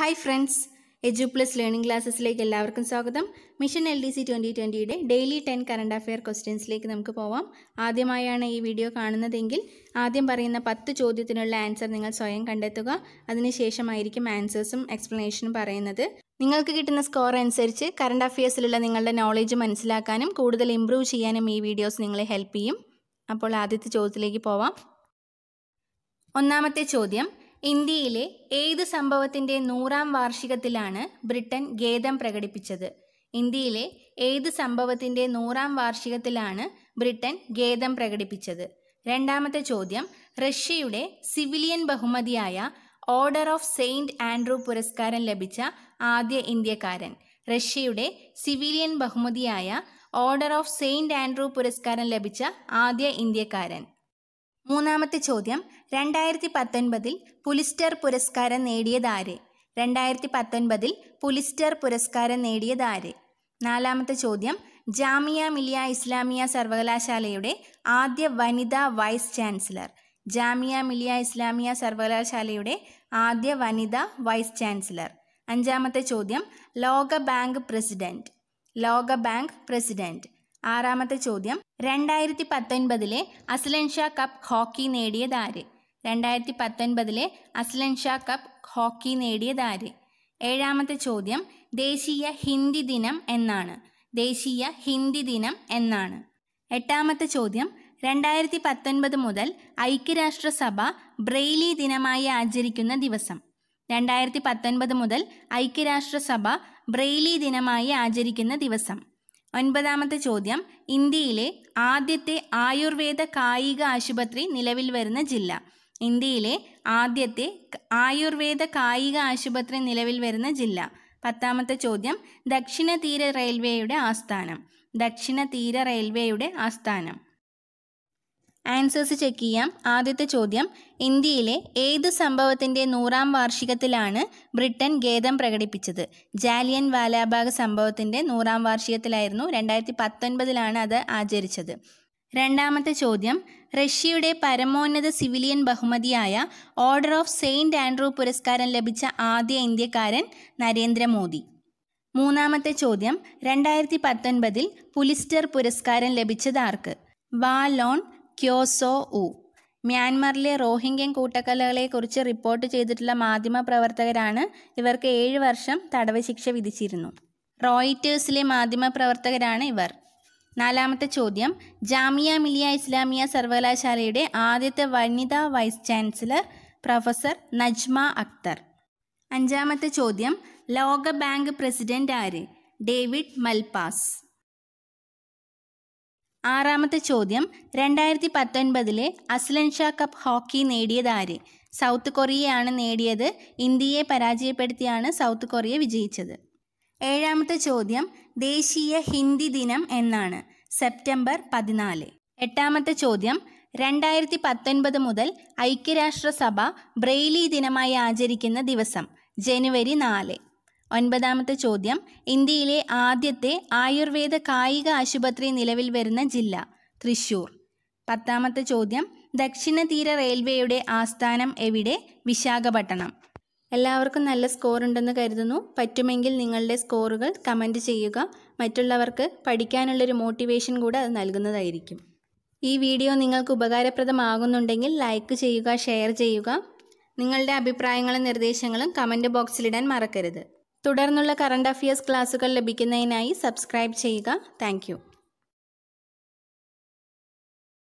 Hi friends edu plus learning ക്ലാസ്സസിലേക്ക് എല്ലാവർക്കും സ്വാഗതം. Mission L D C twenty ട്വന്റിയുടെ daily ten current affair ക്വസ്റ്റ്യൻസിലേക്ക് നമുക്ക് പോവാം. ആദ്യമായാണ് ഈ വീഡിയോ കാണുന്നതെങ്കിൽ ആദ്യം പറയുന്ന പത്ത് ചോദ്യത്തിനുള്ള ആൻസർ നിങ്ങൾ സ്വയം കണ്ടെത്തുക. അതിനുശേഷമായിരിക്കും ആൻസേഴ്സും എക്സ്പ്ലനേഷനും പറയുന്നത്. നിങ്ങൾക്ക് കിട്ടുന്ന സ്കോർ അനുസരിച്ച് കറണ്ട് അഫെയർസിലുള്ള നിങ്ങളുടെ നോളേജ് മനസ്സിലാക്കാനും കൂടുതൽ ഇമ്പ്രൂവ് ചെയ്യാനും ഈ വീഡിയോസ് നിങ്ങളെ ഹെൽപ്പ് ചെയ്യും. അപ്പോൾ ആദ്യത്തെ ചോദ്യത്തിലേക്ക് പോവാം. ഒന്നാമത്തെ ചോദ്യം ഇന്ത്യയിലെ ഏത് സംഭവത്തിന്റെ നൂറാം വാർഷികത്തിലാണ് ബ്രിട്ടൻ ഖേദം പ്രകടിപ്പിച്ചത്? ഇന്ത്യയിലെ ഏത് സംഭവത്തിന്റെ നൂറാം വാർഷികത്തിലാണ് ബ്രിട്ടൻ ഖേദം പ്രകടിപ്പിച്ചത്? രണ്ടാമത്തെ ചോദ്യം റഷ്യയുടെ സിവിലിയൻ ബഹുമതിയായ ഓർഡർ ഓഫ് സെയിന്റ് ആൻഡ്രൂ പുരസ്കാരം ലഭിച്ച ആദ്യ ഇന്ത്യക്കാരൻ. റഷ്യയുടെ സിവിലിയൻ ബഹുമതിയായ ഓർഡർ ഓഫ് സെയിന്റ് ആൻഡ്രൂ പുരസ്കാരം ലഭിച്ച ആദ്യ ഇന്ത്യക്കാരൻ. മൂന്നാമത്തെ ചോദ്യം രണ്ടായിരത്തി പത്തൊൻപതിൽ പുലിസ്റ്റർ പുരസ്കാരം നേടിയതാര്? രണ്ടായിരത്തി പത്തൊൻപതിൽ പുലിസ്റ്റർ പുരസ്കാരം നേടിയതാര്? നാലാമത്തെ ചോദ്യം ജാമിയ മിലിയ ഇസ്ലാമിയ സർവകലാശാലയുടെ ആദ്യ വനിതാ വൈസ് ചാൻസലർ. ജാമിയ മിലിയ ഇസ്ലാമിയ സർവകലാശാലയുടെ ആദ്യ വനിതാ വൈസ് ചാൻസലർ. അഞ്ചാമത്തെ ചോദ്യം ലോക ബാങ്ക് പ്രസിഡന്റ്. ലോക ബാങ്ക് പ്രസിഡന്റ്. ആറാമത്തെ ചോദ്യം രണ്ടായിരത്തി പത്തൊൻപതിലെ അസ്ലൻഷ കപ്പ് ഹോക്കി നേടിയതാര്? രണ്ടായിരത്തി പത്തൊൻപതിലെ അസ്ലൻ ഷാ കപ്പ് ഹോക്കി നേടിയതാര്? ഏഴാമത്തെ ചോദ്യം ദേശീയ ഹിന്ദി ദിനം എന്നാണ്. ദേശീയ ഹിന്ദി ദിനം എന്നാണ്. എട്ടാമത്തെ ചോദ്യം രണ്ടായിരത്തി പത്തൊൻപത് മുതൽ ഐക്യരാഷ്ട്രസഭ ബ്രെയിലി ദിനമായി ആചരിക്കുന്ന ദിവസം. രണ്ടായിരത്തി പത്തൊൻപത് മുതൽ ഐക്യരാഷ്ട്രസഭ ബ്രെയിലി ദിനമായി ആചരിക്കുന്ന ദിവസം. ഒൻപതാമത്തെ ചോദ്യം ഇന്ത്യയിലെ ആദ്യത്തെ ആയുർവേദ കായിക ആശുപത്രി നിലവിൽ വരുന്ന ജില്ല. ഇന്ത്യയിലെ ആദ്യത്തെ ആയുർവേദ കായിക ആശുപത്രി നിലവിൽ വരുന്ന ജില്ല. പത്താമത്തെ ചോദ്യം ദക്ഷിണ തീര റെയിൽവേയുടെ ആസ്ഥാനം. ദക്ഷിണ തീര റെയിൽവേയുടെ ആസ്ഥാനം. ആൻസേഴ്സ് ചെക്ക് ചെയ്യാം. ആദ്യത്തെ ചോദ്യം ഇന്ത്യയിലെ ഏത് സംഭവത്തിന്റെ നൂറാം വാർഷികത്തിലാണ് ബ്രിട്ടൻ ഖേദം പ്രകടിപ്പിച്ചത്? ജാലിയൻ വാലാബാഗ് സംഭവത്തിന്റെ നൂറാം വാർഷികത്തിലായിരുന്നു. രണ്ടായിരത്തി പത്തൊൻപതിലാണ് അത് ആചരിച്ചത്. രണ്ടാമത്തെ ചോദ്യം റഷ്യയുടെ പരമോന്നത സിവിലിയൻ ബഹുമതിയായ ഓർഡർ ഓഫ് സെയിന്റ് ആൻഡ്രൂ പുരസ്കാരം ലഭിച്ച ആദ്യ ഇന്ത്യക്കാരൻ നരേന്ദ്രമോദി. മൂന്നാമത്തെ ചോദ്യം രണ്ടായിരത്തി പത്തൊൻപതിൽ പുലിസ്റ്റർ പുരസ്കാരം ലഭിച്ചത് ആർക്ക്? വാലോൺ ക്യോസോ ഉ മ്യാൻമറിലെ റോഹിംഗ്യൻ കൂട്ടക്കൊലകളെക്കുറിച്ച് റിപ്പോർട്ട് ചെയ്തിട്ടുള്ള മാധ്യമ പ്രവർത്തകരാണ് ഇവർക്ക് ഏഴ് വർഷം തടവ് ശിക്ഷ വിധിച്ചിരുന്നു. റോയിറ്റേഴ്സിലെ മാധ്യമ പ്രവർത്തകരാണ് ഇവർ. നാലാമത്തെ ചോദ്യം. ജാമിയ മിലിയ ഇസ്ലാമിയ സർവകലാശാലയുടെ ആദ്യത്തെ വനിതാ vice chancellor professor Najma Akhtar. അഞ്ചാമത്തെ ചോദ്യം. ലോക ബാങ്ക് പ്രസിഡന്റ് ആര്? David Malpass. ആറാമത്തെ ചോദ്യം. രണ്ടായിരത്തി പത്തൊൻപതിലെ അസ്ലൻ ഷാ കപ്പ് ഹോക്കി നേടിയതാര്? സൗത്ത് കൊറിയയാണ് നേടിയത്. ഇന്ത്യയെ പരാജയപ്പെടുത്തിയാണ് സൗത്ത് കൊറിയ വിജയിച്ചത്. ഏഴാമത്തെ ചോദ്യം ദേശീയ ഹിന്ദി ദിനം എന്നാണ്. സെപ്റ്റംബർ പതിനാല്. എട്ടാമത്തെ ചോദ്യം രണ്ടായിരത്തി പത്തൊൻപത് മുതൽ ഐക്യരാഷ്ട്രസഭ ബ്രെയിലി ദിനമായി ആചരിക്കുന്ന ദിവസം ജനുവരി നാല്. ഒൻപതാമത്തെ ചോദ്യം ഇന്ത്യയിലെ ആദ്യത്തെ ആയുർവേദ കായിക ആശുപത്രി നിലവിൽ വരുന്ന ജില്ല തൃശൂർ. പത്താമത്തെ ചോദ്യം ദക്ഷിണ തീര റെയിൽവേയുടെ ആസ്ഥാനം എവിടെ? വിശാഖപട്ടണം. എല്ലാവർക്കും നല്ല സ്കോർ ഉണ്ടെന്ന് കരുതുന്നു. പറ്റുമെങ്കിൽ നിങ്ങളുടെ സ്കോറുകൾ കമന്റ് ചെയ്യുക. മറ്റുള്ളവർക്ക് പഠിക്കാനുള്ളൊരു മോട്ടിവേഷൻ കൂടെ അത് നൽകുന്നതായിരിക്കും. ഈ വീഡിയോ നിങ്ങൾക്ക് ഉപകാരപ്രദമാകുന്നുണ്ടെങ്കിൽ ലൈക്ക് ചെയ്യുക ഷെയർ ചെയ്യുക. നിങ്ങളുടെ അഭിപ്രായങ്ങളും നിർദ്ദേശങ്ങളും കമന്റ് ബോക്സിലിടാൻ മറക്കരുത്. തുടർന്നുള്ള കറണ്ട് അഫയേഴ്സ് ക്ലാസുകൾ ലഭിക്കുന്നതിനായി സബ്സ്ക്രൈബ് ചെയ്യുക. താങ്ക്